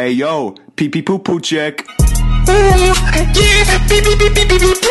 Hey yo, pee pee poo poo check. Ooh, yeah, pee pee pee pee pee pee.